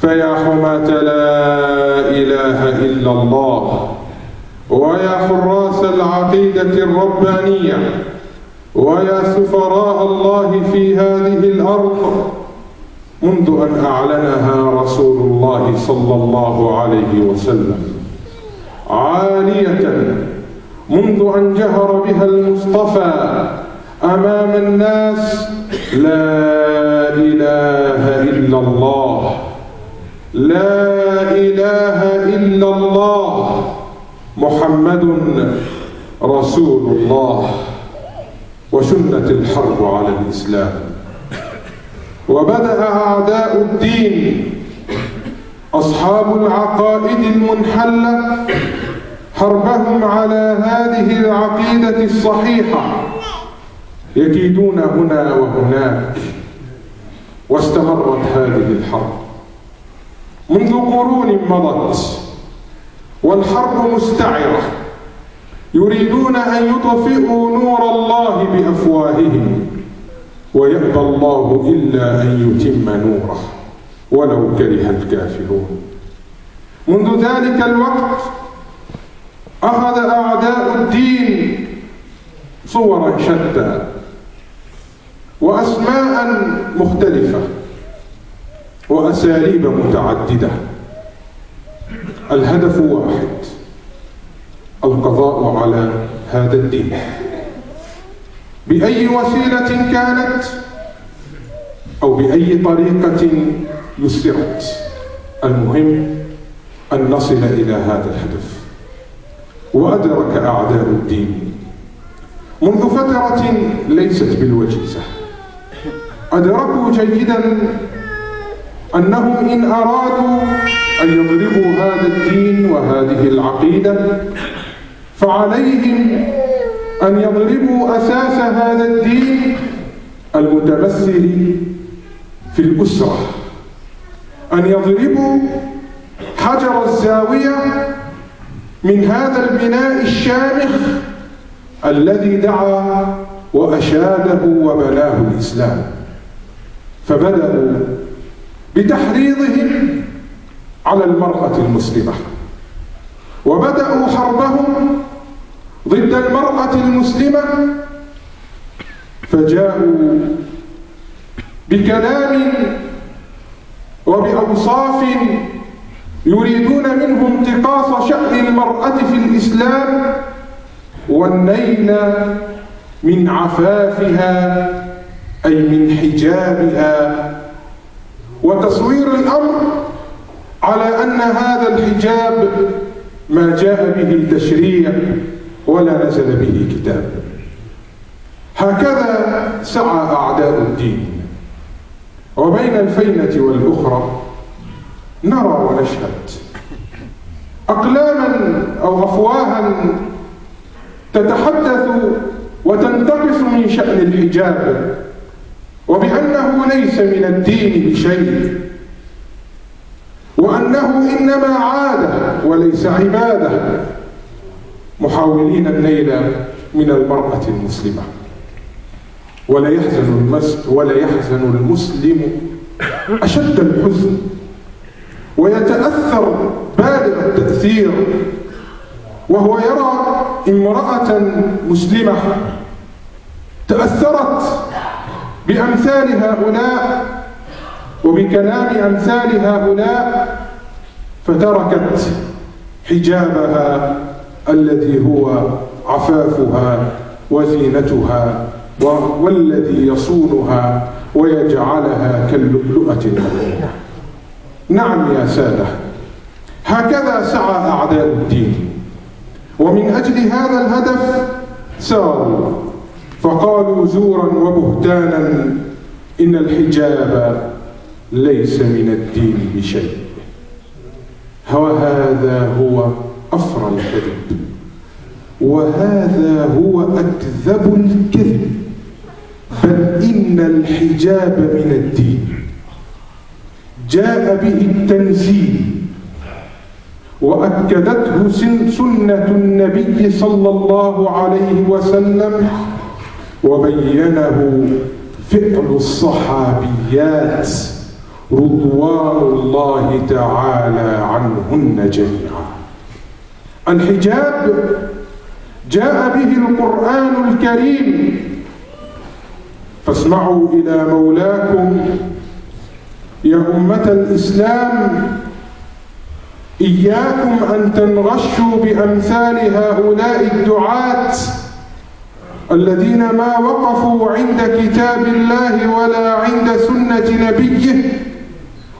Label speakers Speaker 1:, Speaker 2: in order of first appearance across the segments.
Speaker 1: فيا حماة لا إله إلا الله ويا حراس العقيدة الربانية ويا سفراء الله في هذه الأرض منذ أن أعلنها رسول الله صلى الله عليه وسلم. عالية منذ أن جهر بها المصطفى أمام الناس لا إله إلا الله. لا إله إلا الله محمد رسول الله وشنت الحرب على الإسلام. وبدأ أعداء الدين أصحاب العقائد المنحلة حربهم على هذه العقيدة الصحيحة. يكيدون هنا وهناك واستمرت هذه الحرب. منذ قرون مضت والحرب مستعرة يريدون أن يطفئوا نور الله بأفواههم ويأبى الله إلا أن يتم نوره ولو كره الكافرون. منذ ذلك الوقت أخذ أعداء الدين صورا شتى وأسماء مختلفة. وأساليب متعددة. الهدف واحد القضاء على هذا الدين. بأي وسيلة كانت أو بأي طريقة يسرت؟ المهم أن نصل إلى هذا الهدف. وأدرك أعداء الدين. منذ فترة ليست بالوجيزة. أدركوا جيدا أنهم إن أرادوا أن يضربوا هذا الدين وهذه العقيدة فعليهم أن يضربوا أساس هذا الدين المتمثل في الأسرة. أن يضربوا حجر الزاوية من هذا البناء الشامخ الذي دعا وأشاده وبناه الإسلام. فبدأوا بتحريضهم على المرأة المسلمة. وبدأوا حربهم ضد المرأة المسلمة فجاءوا بكلام وبأوصاف يريدون منه انتقاص شأن المرأة في الإسلام والنيل من عفافها أي من حجابها. وتصوير الأمر على أن هذا الحجاب ما جاء به تشريع ولا نزل به كتاب. هكذا سعى أعداء الدين. وبين الفينة والأخرى نرى ونشهد. أقلاما أو أفواها تتحدث وتنتقص من شأن الحجاب. وبأنه ليس من الدين بشيء وأنه إنما عادة وليس عبادة. محاولين النيل من المرأة المسلمة. ولا يحزن المس ولا يحزن المسلم أشد الحزن. ويتأثر بالغ التأثير. وهو يرى امرأة مسلمة تأثرت بأمثال هؤلاء وبكلام أمثال هؤلاء فتركت حجابها الذي هو عفافها وزينتها والذي يصونها ويجعلها كاللؤلؤة نعم يا سادة هكذا سعى أعداء الدين ومن أجل هذا الهدف ساروا فقالوا زورا وبهتانا إن الحجاب ليس من الدين بشيء. وهذا هو أفرى الكذب. وهذا هو أكذب الكذب. بل إن الحجاب من الدين. جاء به التنزيل وأكدته سنة النبي صلى الله عليه وسلم وبينه فعل الصحابيات رضوان الله تعالى عنهن جميعا. الحجاب جاء به القرآن الكريم. فاسمعوا إلى مولاكم. يا أمة الإسلام إياكم أن تنغشوا بأمثال هؤلاء الدعاة. الذين ما وقفوا عند كتاب الله ولا عند سنة نبيه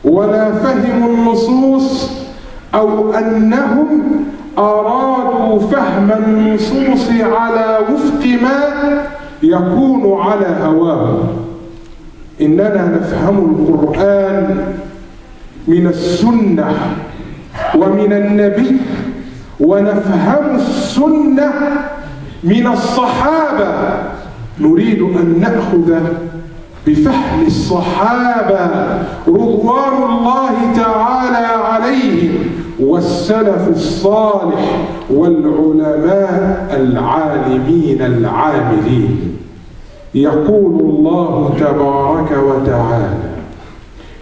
Speaker 1: ولا فهموا النصوص أو أنهم أرادوا فهم النصوص على وفق ما يكون على هواه. إننا نفهم القرآن من السنة ومن النبي ونفهم السنة من الصحابة. نريد أن نأخذ بفهم الصحابة رضوان الله تعالى عليهم والسلف الصالح والعلماء العالمين العاملين. يقول الله تبارك وتعالى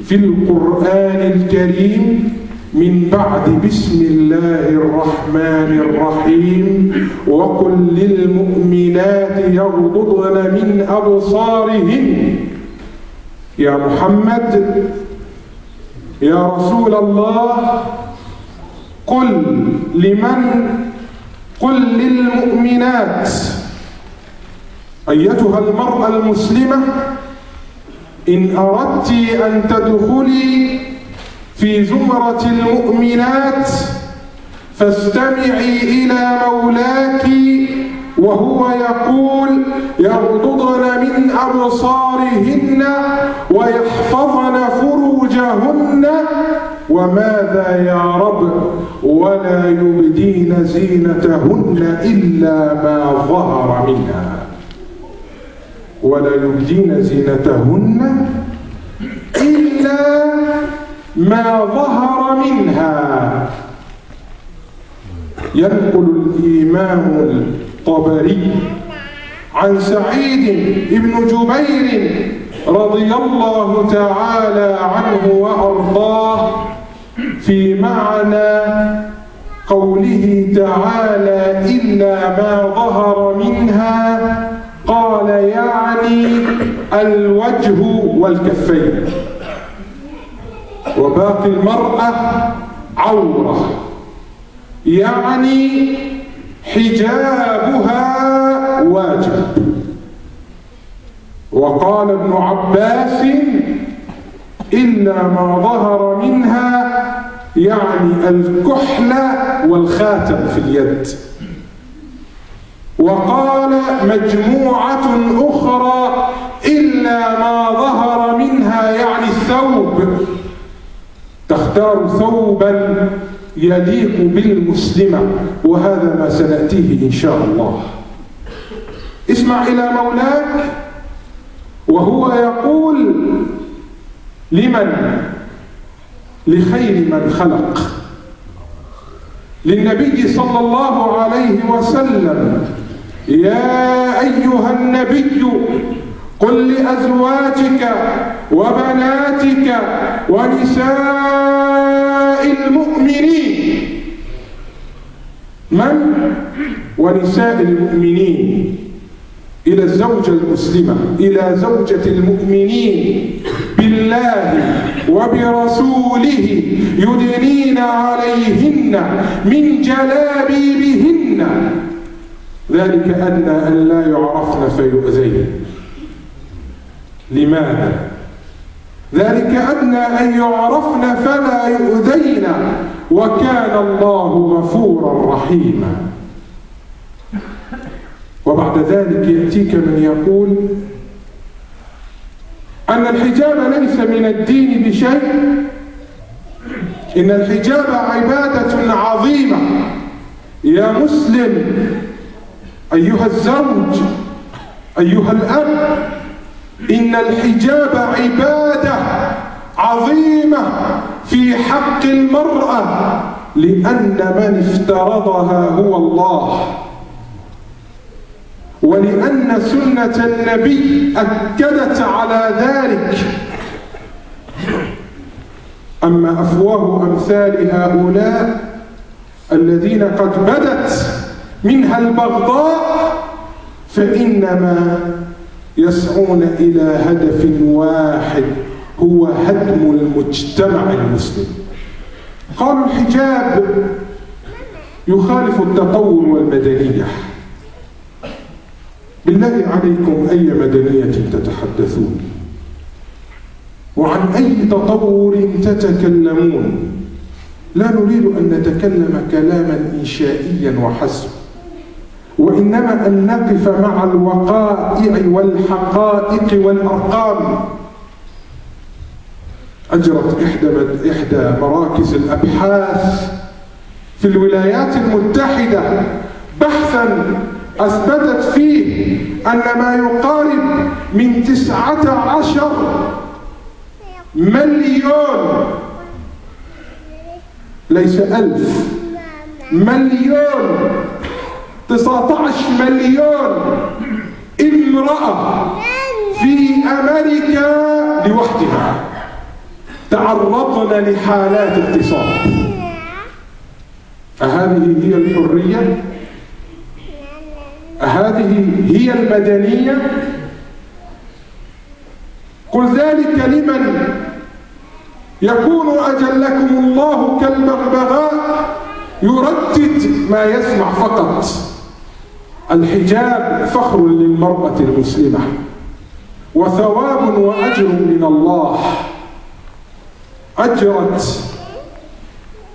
Speaker 1: في القرآن الكريم من بعد بسم الله الرحمن الرحيم. وقل للمؤمنات يغضضن من أبصارهن. يا محمد يا رسول الله قل لمن؟ قل للمؤمنات. أيتها المرأة المسلمة إن أردت أن تدخلي في زمرة المؤمنات فاستمعي إلى مولاك وهو يقول يغضضن من أبصارهن ويحفظن فروجهن وماذا يا رب؟ ولا يبدين زينتهن إلا ما ظهر منها. ولا يبدين زينتهن إلا ما ظهر منها. ينقل الإمام الطبري عن سعيد بن جبير رضي الله تعالى عنه وأرضاه في معنى قوله تعالى إلا ما ظهر منها قال يعني الوجه والكفين. وباقي المرأة عورة. يعني حجابها واجب. وقال ابن عباس إلا ما ظهر منها يعني الكحل والخاتم في اليد. وقال مجموعة أخرى إلا ما ظهر منها يعني الثوب تختار ثوبا يليق بالمسلمة وهذا ما سنأتيه إن شاء الله. اسمع إلى مولاك وهو يقول لمن؟ لخير من خلق. للنبي صلى الله عليه وسلم يا أيها النبي قل لأزواجك وبناتك ونساء المؤمنين. من؟ ونساء المؤمنين. إلى الزوجة المسلمة إلى زوجة المؤمنين. بالله وبرسوله يدنين عليهن من جلابيبهن. ذلك أدنى أن لا يعرفن فيؤذين. لماذا؟ ذلك أدنى أن يعرفن فلا يؤذين وكان الله غفورا رحيما. وبعد ذلك يأتيك من يقول أن الحجاب ليس من الدين بشيء إن الحجاب عبادة عظيمة. يا مسلم أيها الزوج أيها الأب إن الحجاب عبادة عظيمة في حق المرأة لأن من افترضها هو الله. ولأن سنة النبي أكدت على ذلك. أما أفواه أمثال هؤلاء الذين قد بدت منها البغضاء فإنما يسعون إلى هدف واحد هو هدم المجتمع المسلم. قالوا الحجاب يخالف التطور والمدنية. بالله عليكم أي مدنية تتحدثون؟ وعن أي تطور تتكلمون؟ لا نريد أن نتكلم كلاما إنشائيا وحسب وإنما أن نقف مع الوقائع والحقائق والأرقام. أجرت إحدى إحدى مراكز الأبحاث في الولايات المتحدة بحثا أثبتت فيه أن ما يقارب من تسعة عشر مليون ليس ألف مليون تسعة عشر مليون امرأة في أمريكا لوحدها تعرضن لحالات اغتصاب أهذه هي الحرية؟ أهذه هي المدنية؟ قل ذلك لمن يكون أجلكم الله كالبغبغاء يردد ما يسمع فقط الحجاب فخر للمرأة المسلمة وثواب وأجر من الله. أجرت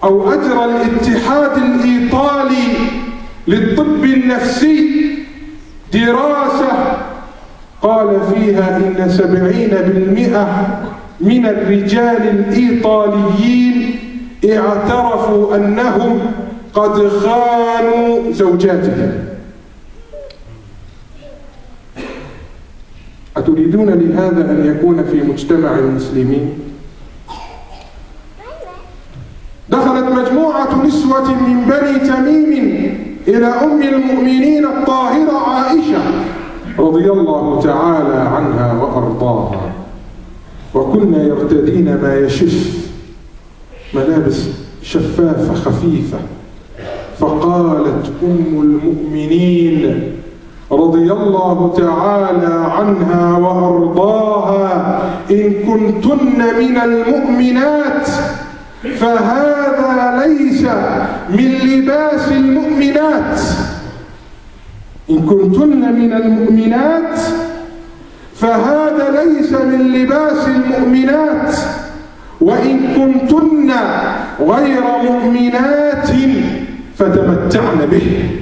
Speaker 1: أو أجرى الاتحاد الإيطالي للطب النفسي دراسة قال فيها إن سبعين بالمئة من الرجال الإيطاليين اعترفوا أنهم قد خانوا زوجاتهم. أتريدون لهذا أن يكون في مجتمع المسلمين؟ دخلت مجموعة نسوة من بني تميم إلى أم المؤمنين الطاهرة عائشة رضي الله تعالى عنها وأرضاها وكنا يرتدين ما يشف ملابس شفافة خفيفة فقالت أم المؤمنين رضي الله تعالى عنها وأرضاها. إن كنتن من المؤمنات فهذا ليس من لباس المؤمنات. إن كنتن من المؤمنات فهذا ليس من لباس المؤمنات. وإن كنتن غير مؤمنات فتمتعن به.